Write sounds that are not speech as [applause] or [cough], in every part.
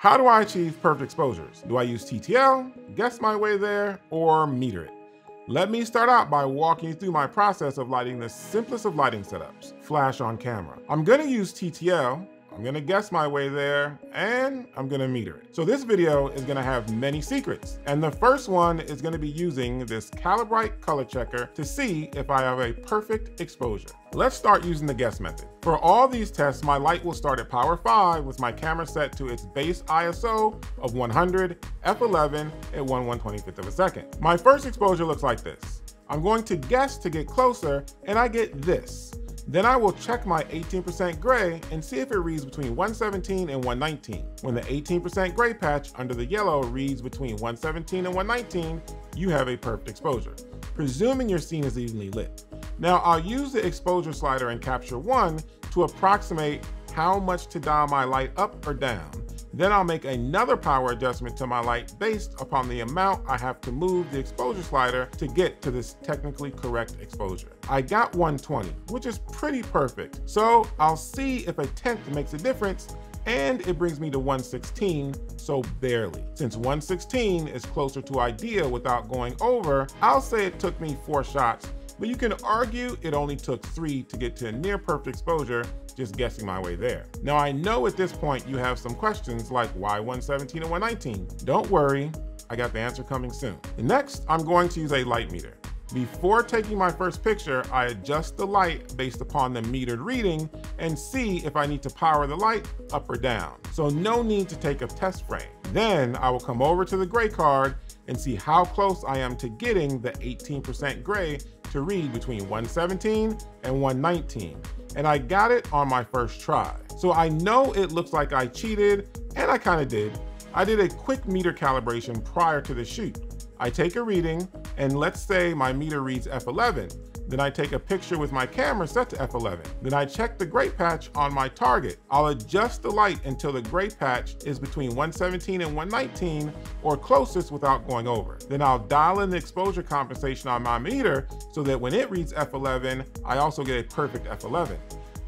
How do I achieve perfect exposures? Do I use TTL, guess my way there, or meter it? Let me start out by walking you through my process of lighting the simplest of lighting setups, flash on camera. I'm gonna use TTL, I'm gonna guess my way there, and I'm gonna meter it. So this video is gonna have many secrets. And the first one is gonna be using this Calibrite color checker to see if I have a perfect exposure. Let's start using the guess method. For all these tests, my light will start at power 5 with my camera set to its base ISO of 100, f11 at 1 125th of a second. My first exposure looks like this. I'm going to guess to get closer, and I get this. Then I will check my 18% gray and see if it reads between 117 and 119. When the 18% gray patch under the yellow reads between 117 and 119, you have a perfect exposure, presuming your scene is evenly lit. Now I'll use the exposure slider in Capture One to approximate how much to dial my light up or down. Then I'll make another power adjustment to my light based upon the amount I have to move the exposure slider to get to this technically correct exposure. I got 120, which is pretty perfect. So I'll see if a tenth makes a difference and it brings me to 116, so barely. Since 116 is closer to ideal without going over, I'll say it took me four shots, but you can argue it only took three to get to a near perfect exposure just guessing my way there. Now I know at this point you have some questions like why 117 and 119? Don't worry, I got the answer coming soon. next, I'm going to use a light meter. Before taking my first picture, I adjust the light based upon the metered reading and see if I need to power the light up or down. So no need to take a test frame. Then I will come over to the gray card and see how close I am to getting the 18% gray to read between 117 and 119 and I got it on my first try. So I know it looks like I cheated, and I kinda did. I did a quick meter calibration prior to the shoot. I take a reading, and let's say my meter reads F11. Then I take a picture with my camera set to f11. Then I check the gray patch on my target. I'll adjust the light until the gray patch is between 117 and 119 or closest without going over. Then I'll dial in the exposure compensation on my meter so that when it reads f11, I also get a perfect f11.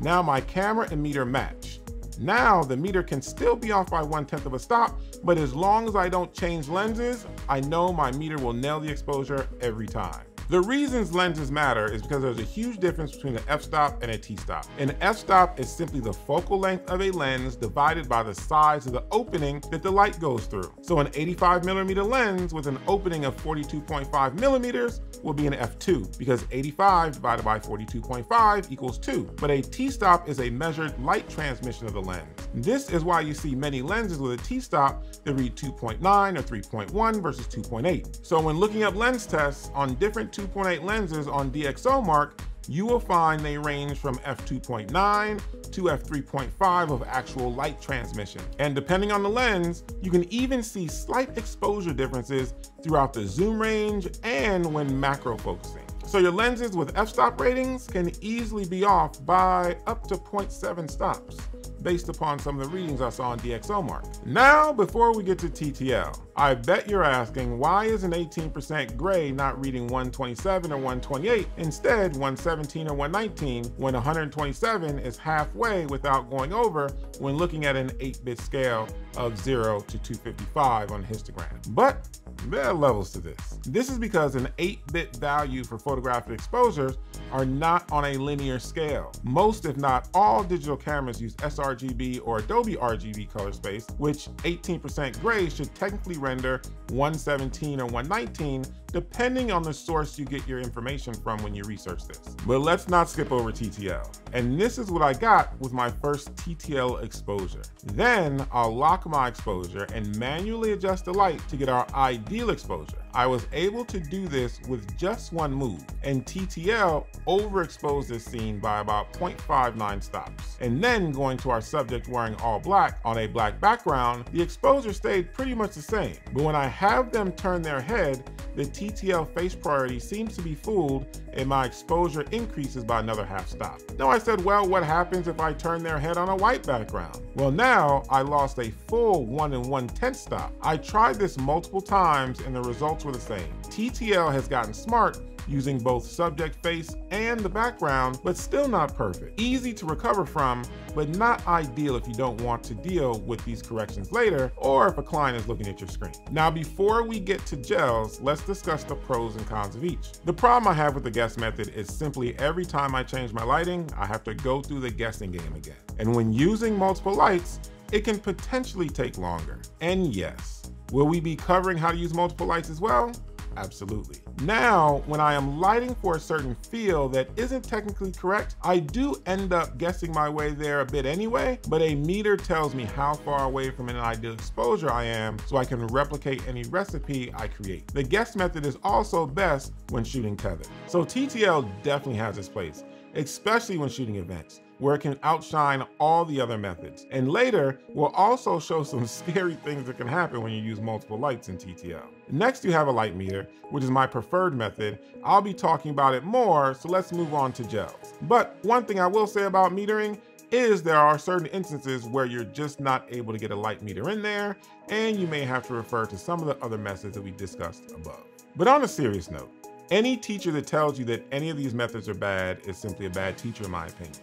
Now my camera and meter match. Now the meter can still be off by one tenth of a stop, but as long as I don't change lenses, I know my meter will nail the exposure every time. The reasons lenses matter is because there's a huge difference between an f-stop and a t-stop. An f-stop is simply the focal length of a lens divided by the size of the opening that the light goes through. So an 85 millimeter lens with an opening of 42.5 millimeters will be an f2 because 85 divided by 42.5 equals 2. But a t-stop is a measured light transmission of the lens. This is why you see many lenses with a t-stop that read 2.9 or 3.1 versus 2.8. So when looking up lens tests on different 2.8 lenses on DxOMark, you will find they range from f2.9 to f3.5 of actual light transmission. And depending on the lens, you can even see slight exposure differences throughout the zoom range and when macro focusing. So your lenses with f-stop ratings can easily be off by up to 0.7 stops based upon some of the readings I saw on DxOMark. Now, before we get to TTL, I bet you're asking why is an 18% gray not reading 127 or 128, instead 117 or 119, when 127 is halfway without going over when looking at an 8-bit scale of 0 to 255 on a histogram. But there are levels to this. This is because an 8-bit value for photographic exposures are not on a linear scale. Most, if not all, digital cameras use sRGB or Adobe RGB color space, which 18% gray should technically render 117 or 119 depending on the source you get your information from when you research this. But let's not skip over TTL. And this is what I got with my first TTL exposure. Then I'll lock my exposure and manually adjust the light to get our ideal exposure. I was able to do this with just one move, and TTL overexposed this scene by about 0.59 stops. And then going to our subject wearing all black on a black background, the exposure stayed pretty much the same. But when I have them turn their head, the TTL face priority seems to be fooled and my exposure increases by another half stop. Now I said, well, what happens if I turn their head on a white background? Well, now I lost a full one and one tenth stop. I tried this multiple times and the results were the same. TTL has gotten smart using both subject face and the background, but still not perfect. Easy to recover from, but not ideal if you don't want to deal with these corrections later or if a client is looking at your screen. Now, before we get to gels, let's discuss the pros and cons of each. The problem I have with the guess method is simply every time I change my lighting, I have to go through the guessing game again. And when using multiple lights, it can potentially take longer. And yes, will we be covering how to use multiple lights as well? Absolutely. Now, when I am lighting for a certain feel that isn't technically correct, I do end up guessing my way there a bit anyway, but a meter tells me how far away from an ideal exposure I am so I can replicate any recipe I create. The guess method is also best when shooting tethered. So TTL definitely has its place, especially when shooting events where it can outshine all the other methods. And later, we'll also show some [laughs] scary things that can happen when you use multiple lights in TTL. Next, you have a light meter, which is my preferred method. I'll be talking about it more, so let's move on to gels. But one thing I will say about metering is there are certain instances where you're just not able to get a light meter in there, and you may have to refer to some of the other methods that we discussed above. But on a serious note, any teacher that tells you that any of these methods are bad is simply a bad teacher in my opinion.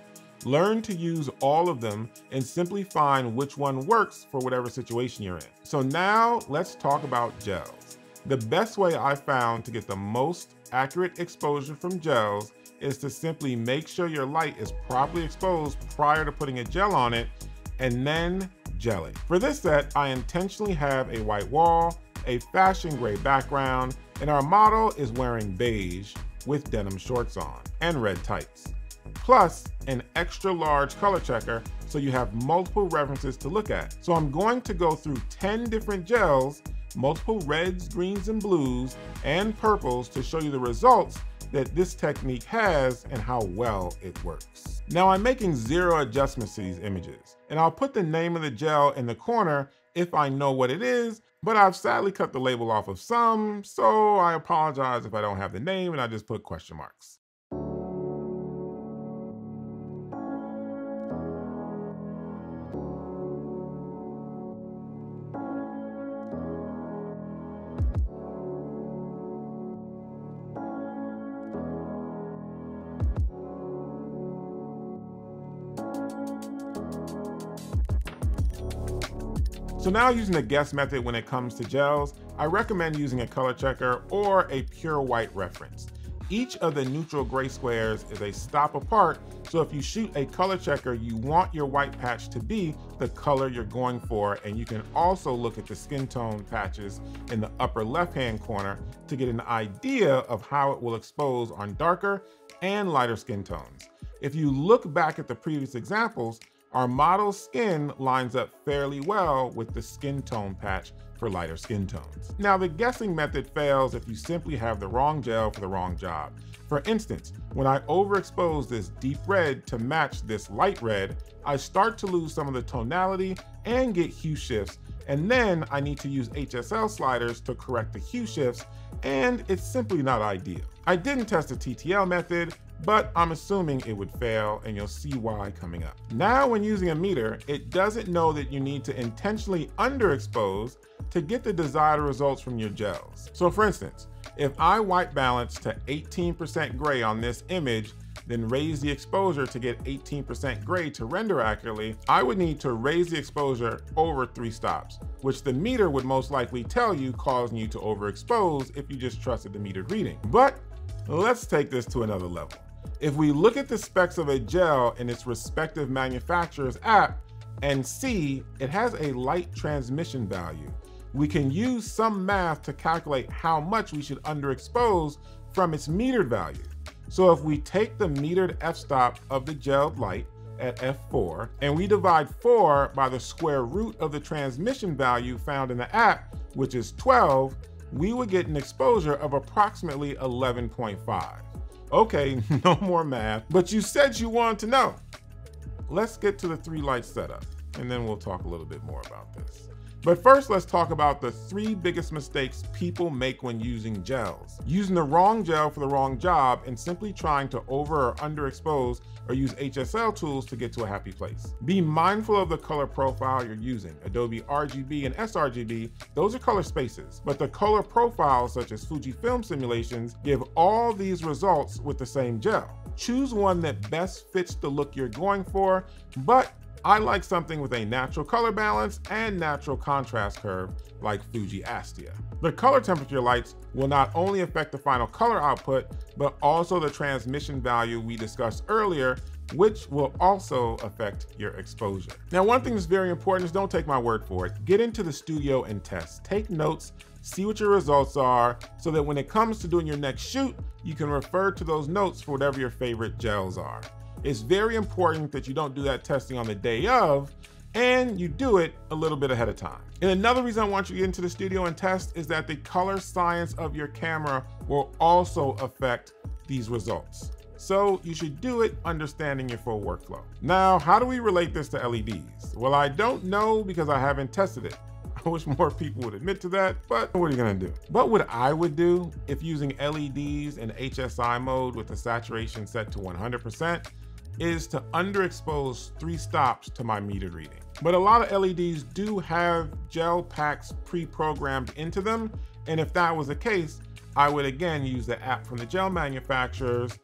Learn to use all of them and simply find which one works for whatever situation you're in. So now let's talk about gels. The best way I found to get the most accurate exposure from gels is to simply make sure your light is properly exposed prior to putting a gel on it and then gel it. For this set, I intentionally have a white wall, a fashion gray background, and our model is wearing beige with denim shorts on and red tights plus an extra large color checker so you have multiple references to look at. So I'm going to go through 10 different gels, multiple reds, greens, and blues, and purples to show you the results that this technique has and how well it works. Now I'm making zero adjustments to these images, and I'll put the name of the gel in the corner if I know what it is, but I've sadly cut the label off of some, so I apologize if I don't have the name and I just put question marks. So now using the guess method when it comes to gels, I recommend using a color checker or a pure white reference. Each of the neutral gray squares is a stop apart, so if you shoot a color checker, you want your white patch to be the color you're going for, and you can also look at the skin tone patches in the upper left-hand corner to get an idea of how it will expose on darker and lighter skin tones. If you look back at the previous examples, our model's skin lines up fairly well with the skin tone patch for lighter skin tones. Now the guessing method fails if you simply have the wrong gel for the wrong job. For instance, when I overexpose this deep red to match this light red, I start to lose some of the tonality and get hue shifts, and then I need to use HSL sliders to correct the hue shifts, and it's simply not ideal. I didn't test the TTL method, but I'm assuming it would fail and you'll see why coming up. Now when using a meter, it doesn't know that you need to intentionally underexpose to get the desired results from your gels. So for instance, if I white balance to 18% gray on this image, then raise the exposure to get 18% gray to render accurately, I would need to raise the exposure over three stops, which the meter would most likely tell you causing you to overexpose if you just trusted the metered reading. But let's take this to another level. If we look at the specs of a gel in its respective manufacturer's app and see it has a light transmission value, we can use some math to calculate how much we should underexpose from its metered value. So if we take the metered f-stop of the gelled light at f4 and we divide 4 by the square root of the transmission value found in the app, which is 12, we would get an exposure of approximately 11.5. Okay, [laughs] no more math, but you said you wanted to know. Let's get to the three light setup. and then we'll talk a little bit more about this. But first, let's talk about the three biggest mistakes people make when using gels. Using the wrong gel for the wrong job and simply trying to over or underexpose or use HSL tools to get to a happy place. Be mindful of the color profile you're using. Adobe RGB and sRGB, those are color spaces, but the color profiles such as Fujifilm simulations give all these results with the same gel. Choose one that best fits the look you're going for, but I like something with a natural color balance and natural contrast curve like Fuji Astia. The color temperature lights will not only affect the final color output, but also the transmission value we discussed earlier, which will also affect your exposure. Now, one thing that's very important is don't take my word for it. Get into the studio and test. Take notes, see what your results are, so that when it comes to doing your next shoot, you can refer to those notes for whatever your favorite gels are. It's very important that you don't do that testing on the day of, and you do it a little bit ahead of time. And another reason I want you to get into the studio and test is that the color science of your camera will also affect these results. So you should do it understanding your full workflow. Now, how do we relate this to LEDs? Well, I don't know because I haven't tested it. [laughs] I wish more people would admit to that, but what are you gonna do? But what I would do if using LEDs in HSI mode with the saturation set to 100% is to underexpose three stops to my metered reading. But a lot of LEDs do have gel packs pre-programmed into them. And if that was the case, I would again use the app from the gel manufacturers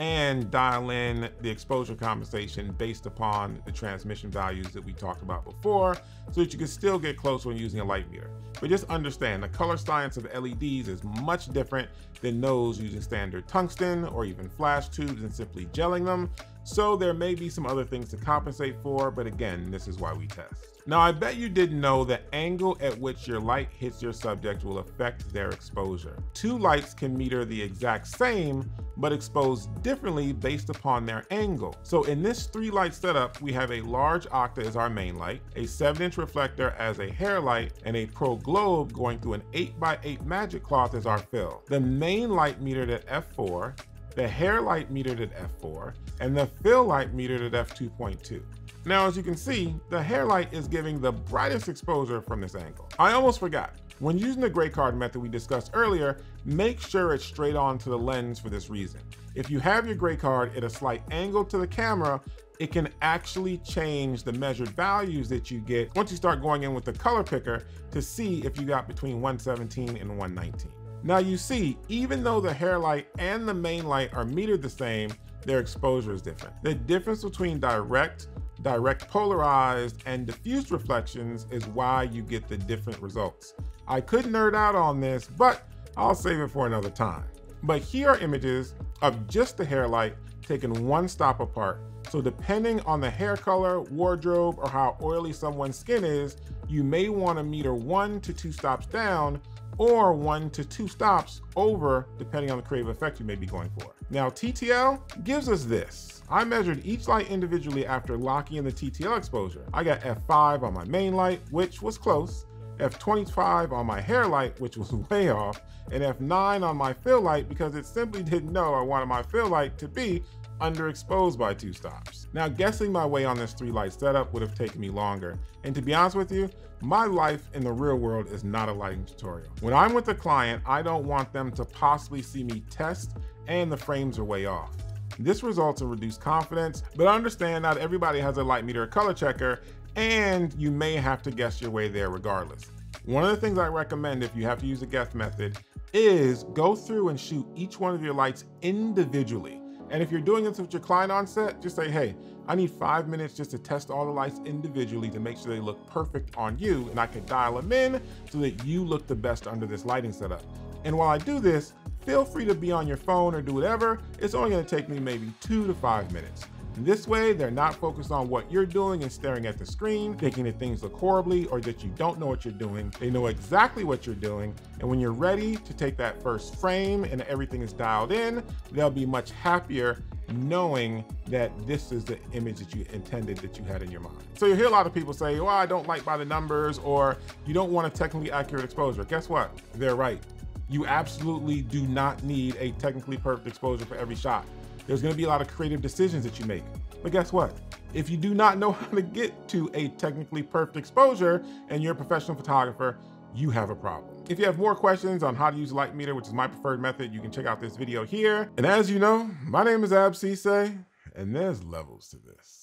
and dial in the exposure compensation based upon the transmission values that we talked about before so that you can still get close when using a light meter. But just understand the color science of LEDs is much different than those using standard tungsten or even flash tubes and simply gelling them. So there may be some other things to compensate for, but again, this is why we test. Now, I bet you didn't know the angle at which your light hits your subject will affect their exposure. Two lights can meter the exact same, but expose differently based upon their angle. So in this three light setup, we have a large octa as our main light, a seven inch reflector as a hair light, and a pro globe going through an eight by eight magic cloth as our fill. The main light metered at f4, the hair light metered at f4, and the fill light metered at f2.2. Now, as you can see, the hair light is giving the brightest exposure from this angle. I almost forgot. When using the gray card method we discussed earlier, make sure it's straight on to the lens for this reason. If you have your gray card at a slight angle to the camera, it can actually change the measured values that you get once you start going in with the color picker to see if you got between 117 and 119. Now you see, even though the hair light and the main light are metered the same, their exposure is different. The difference between direct, direct polarized, and diffused reflections is why you get the different results. I could nerd out on this, but I'll save it for another time. But here are images of just the hair light taken one stop apart. So depending on the hair color, wardrobe, or how oily someone's skin is, you may want to meter one to two stops down or one to two stops over, depending on the creative effect you may be going for. Now, TTL gives us this. I measured each light individually after locking in the TTL exposure. I got F5 on my main light, which was close, F25 on my hair light, which was [laughs] way off, and F9 on my fill light because it simply didn't know I wanted my fill light to be underexposed by two stops. Now guessing my way on this three light setup would have taken me longer. And to be honest with you, my life in the real world is not a lighting tutorial. When I'm with a client, I don't want them to possibly see me test and the frames are way off. This results in reduced confidence, but understand not everybody has a light meter color checker and you may have to guess your way there regardless. One of the things I recommend if you have to use a guess method is go through and shoot each one of your lights individually. And if you're doing this with your client on set, just say, hey, I need five minutes just to test all the lights individually to make sure they look perfect on you, and I can dial them in so that you look the best under this lighting setup. And while I do this, feel free to be on your phone or do whatever. It's only gonna take me maybe two to five minutes. This way, they're not focused on what you're doing and staring at the screen, thinking that things look horribly or that you don't know what you're doing. They know exactly what you're doing. And when you're ready to take that first frame and everything is dialed in, they'll be much happier knowing that this is the image that you intended that you had in your mind. So you hear a lot of people say, well, I don't like by the numbers or you don't want a technically accurate exposure. Guess what? They're right. You absolutely do not need a technically perfect exposure for every shot. There's gonna be a lot of creative decisions that you make. But guess what? If you do not know [laughs] how to get to a technically perfect exposure and you're a professional photographer, you have a problem. If you have more questions on how to use Light Meter, which is my preferred method, you can check out this video here. And as you know, my name is Ab Sesay, and there's levels to this.